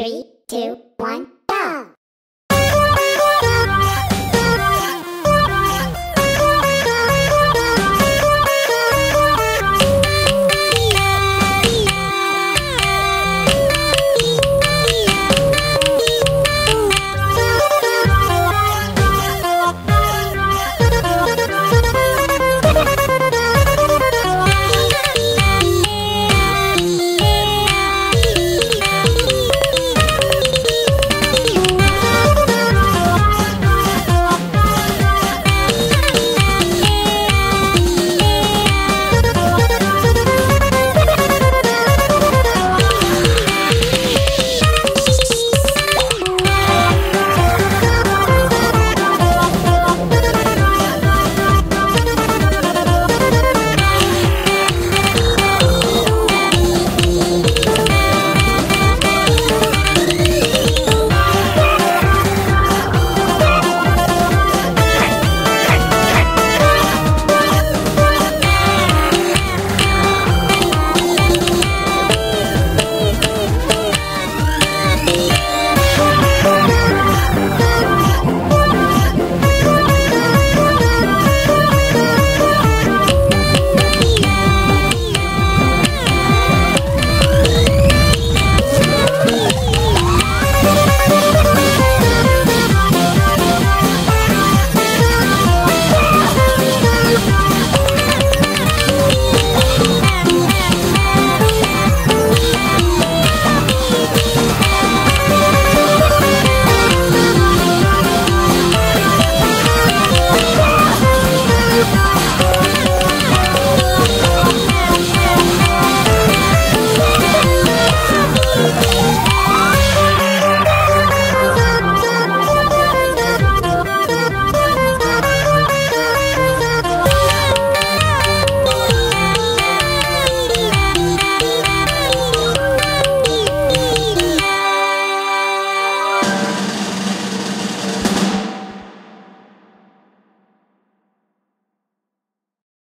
Three, two, one.